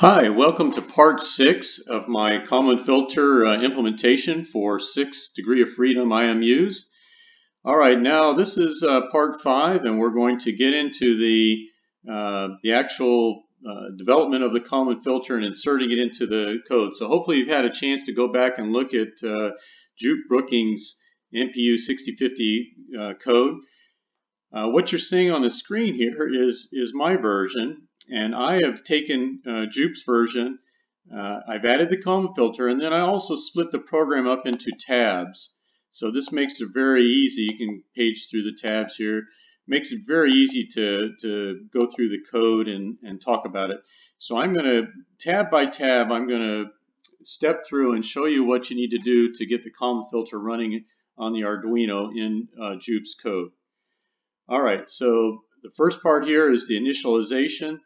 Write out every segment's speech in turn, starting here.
Hi, welcome to part six of my Kalman filter uh, implementation for six degree of freedom IMUs. All right, now this is uh, part five and we're going to get into the, uh, the actual uh, development of the Kalman filter and inserting it into the code. So hopefully you've had a chance to go back and look at uh, Joop Brokking's MPU 6050 uh, code. what you're seeing on the screen here is, is my version and I have taken uh, Joop's version, uh, I've added the Kalman filter, and then I also split the program up into tabs. So this makes it very easy. You can page through the tabs here. Makes it very easy to, to go through the code and, and talk about it. So I'm going to, tab by tab, I'm going to step through and show you what you need to do to get the Kalman filter running on the Arduino in uh, Joop's code. All right, so the first part here is the initialization.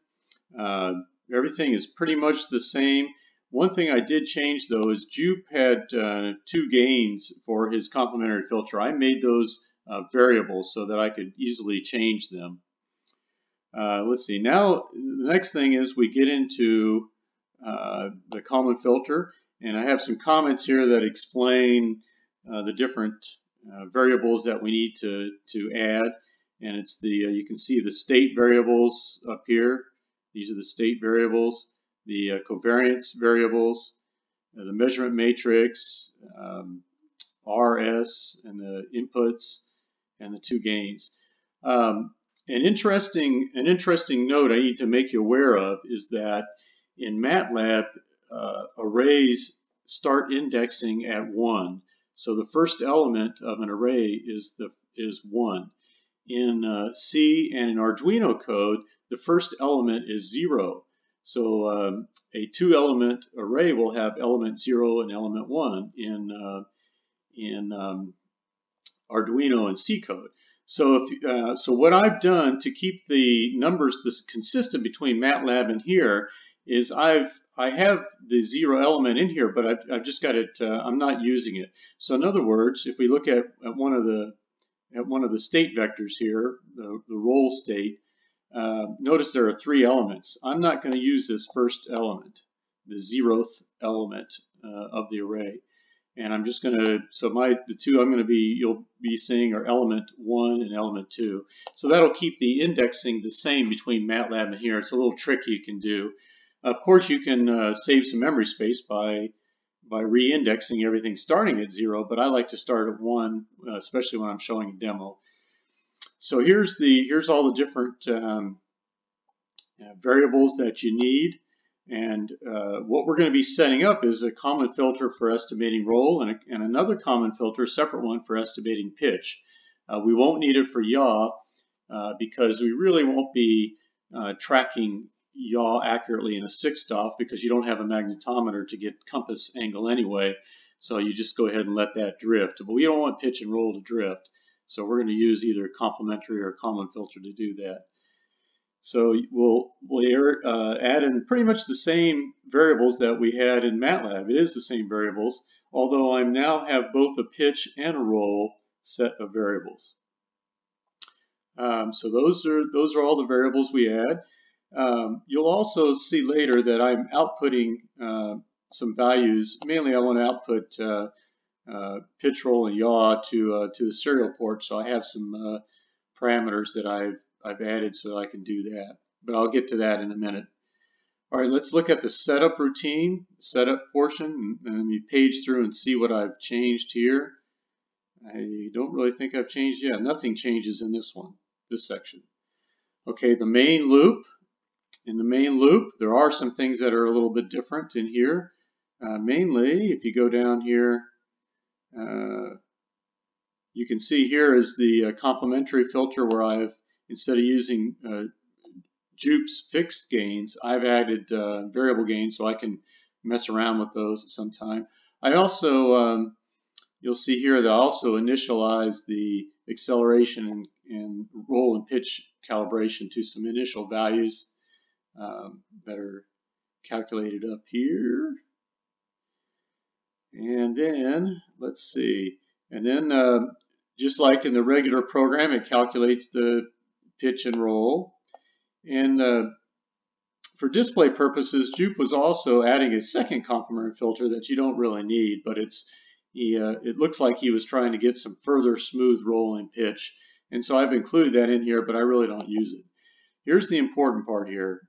Uh, everything is pretty much the same. One thing I did change though is Joop had uh, two gains for his complementary filter. I made those uh, variables so that I could easily change them. Uh, let's see, now the next thing is we get into uh, the Kalman filter and I have some comments here that explain uh, the different variables that we need to, to add and it's the, you can see the state variables up here these are the state variables, the uh, covariance variables, uh, the measurement matrix, um, RS, and the inputs, and the two gains. Um, an interesting, an interesting note I need to make you aware of is that in MATLAB, uh, arrays start indexing at one. So the first element of an array is the is one. In uh, C and in Arduino code, the first element is zero. So um, a two element array will have element zero and element one in, uh, in um, Arduino and C code. So, if, uh, so what I've done to keep the numbers this consistent between MATLAB and here is I've I have the zero element in here, but I've, I've just got it. Uh, I'm not using it. So in other words, if we look at, at one of the at one of the state vectors here, the, the roll state, uh, notice there are three elements. I'm not going to use this first element, the zeroth element uh, of the array. And I'm just going to, so my, the two I'm going to be, you'll be seeing are element one and element two. So that'll keep the indexing the same between MATLAB and here. It's a little trick you can do. Of course, you can uh, save some memory space by by re-indexing everything starting at zero, but I like to start at one, uh, especially when I'm showing a demo. So here's the here's all the different um, uh, variables that you need. And uh, what we're going to be setting up is a Kalman filter for estimating roll and, a, and another Kalman filter, a separate one for estimating pitch. Uh, we won't need it for yaw uh, because we really won't be uh, tracking yaw accurately in a six DOF because you don't have a magnetometer to get compass angle anyway. So you just go ahead and let that drift. But we don't want pitch and roll to drift. So we're going to use either a complementary or a Kalman filter to do that. So we'll, we'll uh, add in pretty much the same variables that we had in MATLAB. It is the same variables, although I now have both a pitch and a roll set of variables. Um, so those are those are all the variables we add. Um, you'll also see later that I'm outputting uh, some values. Mainly I want to output uh, uh, pitch roll and yaw to uh, to the serial port. So I have some uh, parameters that I've I've added so I can do that. But I'll get to that in a minute. All right, let's look at the setup routine, setup portion, and let me page through and see what I've changed here. I don't really think I've changed yet. Nothing changes in this one, this section. Okay, the main loop. In the main loop, there are some things that are a little bit different in here. Uh, mainly, if you go down here uh, you can see here is the uh, complementary filter where I've, instead of using uh, Joop's fixed gains, I've added uh, variable gains so I can mess around with those at some time. I also, um, you'll see here that I also initialize the acceleration and, and roll and pitch calibration to some initial values um, that are calculated up here. And then, let's see, and then uh, just like in the regular program, it calculates the pitch and roll. And uh, for display purposes, Joop was also adding a second complementary filter that you don't really need, but it's he, uh, it looks like he was trying to get some further smooth roll and pitch. And so I've included that in here, but I really don't use it. Here's the important part here.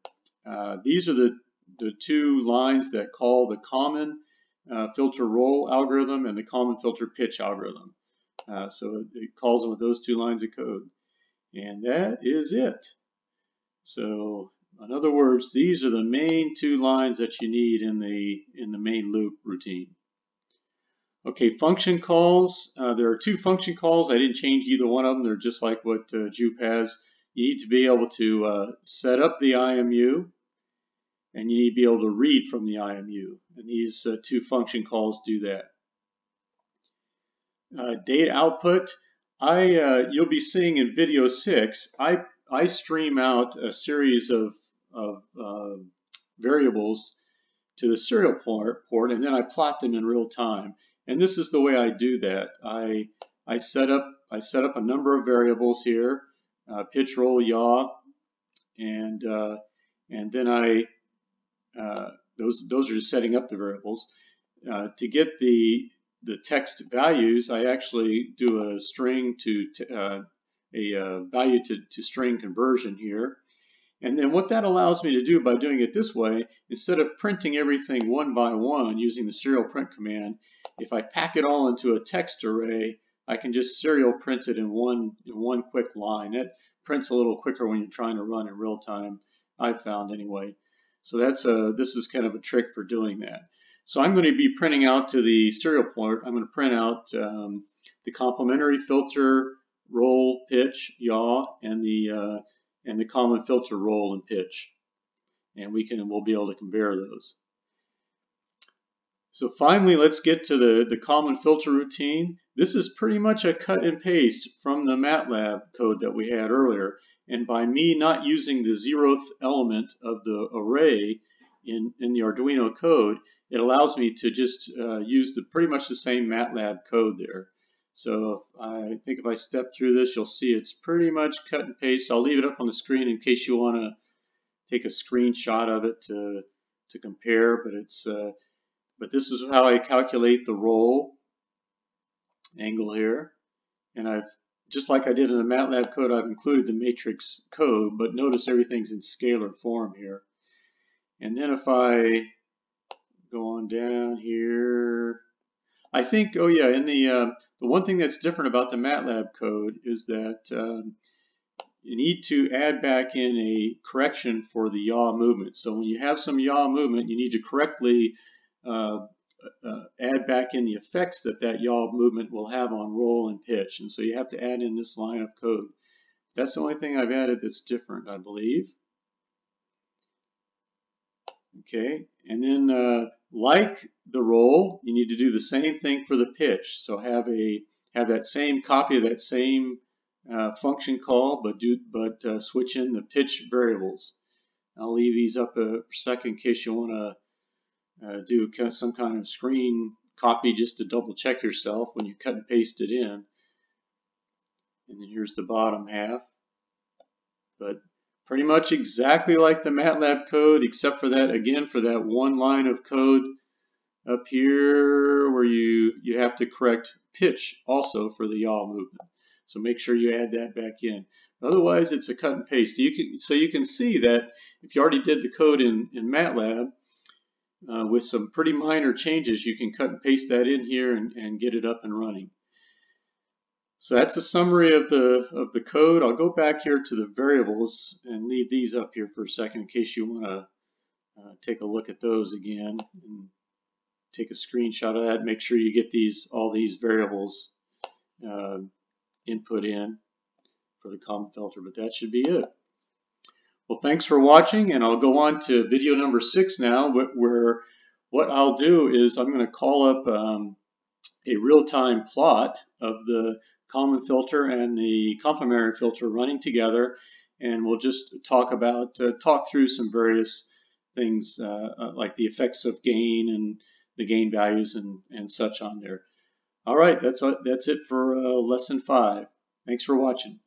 Uh, these are the, the two lines that call the Kalman uh, filter roll algorithm and the Kalman filter pitch algorithm. Uh, so it, calls them with those two lines of code. And that is it. So in other words, these are the main two lines that you need in the, in the main loop routine. Okay, function calls. Uh, there are two function calls. I didn't change either one of them. They're just like what uh, Joop has. You need to be able to uh, set up the IMU, and you need to be able to read from the IMU. And these uh, two function calls do that. Uh, data output. I uh, you'll be seeing in video six. I I stream out a series of of uh, variables to the serial port, and then I plot them in real time. And this is the way I do that. I I set up I set up a number of variables here, uh, pitch, roll, yaw, and uh, and then I uh, those those are just setting up the variables. Uh, to get the the text values, I actually do a string to uh, a uh, value to, to string conversion here. And then what that allows me to do by doing it this way, instead of printing everything one by one using the serial print command, if I pack it all into a text array, I can just serial print it in one in one quick line. It prints a little quicker when you're trying to run in real time, I've found anyway. So that's a this is kind of a trick for doing that. So I'm going to be printing out to the serial port. I'm going to print out um, the complementary filter, roll, pitch, yaw, and the uh, and the Kalman filter roll and pitch. And we can we'll be able to compare those. So finally, let's get to the, the Kalman filter routine. This is pretty much a cut and paste from the MATLAB code that we had earlier. And by me not using the zeroth element of the array in, in the Arduino code, it allows me to just uh, use the pretty much the same MATLAB code there. So I think if I step through this, you'll see it's pretty much cut and paste. I'll leave it up on the screen in case you want to take a screenshot of it to, to compare, but it's uh, but this is how I calculate the roll angle here. And I've, just like I did in the MATLAB code, I've included the matrix code, but notice everything's in scalar form here. And then if I go on down here, I think, oh yeah, in the, uh, the one thing that's different about the MATLAB code is that um, you need to add back in a correction for the yaw movement. So when you have some yaw movement, you need to correctly uh, uh, add back in the effects that that yaw movement will have on roll and pitch. And so you have to add in this line of code. That's the only thing I've added that's different, I believe. Okay, and then uh, like the roll, you need to do the same thing for the pitch. So have a have that same copy of that same uh, function call, but do but uh, switch in the pitch variables. I'll leave these up a second in case you want to uh, do some kind of screen copy just to double check yourself when you cut and paste it in. And then here's the bottom half. But pretty much exactly like the MATLAB code, except for that, again, for that one line of code up here where you, you have to correct pitch also for the yaw movement. So make sure you add that back in. Otherwise, it's a cut and paste. You can, so you can see that if you already did the code in, in MATLAB, uh, with some pretty minor changes, you can cut and paste that in here and, and get it up and running. So that's a summary of the of the code. I'll go back here to the variables and leave these up here for a second in case you want to uh, take a look at those again and take a screenshot of that. Make sure you get these all these variables uh, input in for the Kalman filter, but that should be it. Well, thanks for watching, and I'll go on to video number six now, where what I'll do is I'm going to call up um, a real-time plot of the Kalman filter and the complementary filter running together, and we'll just talk about, uh, talk through some various things uh, uh like the effects of gain and the gain values and, and such on there. All right, that's, uh, that's it for uh, lesson five. Thanks for watching.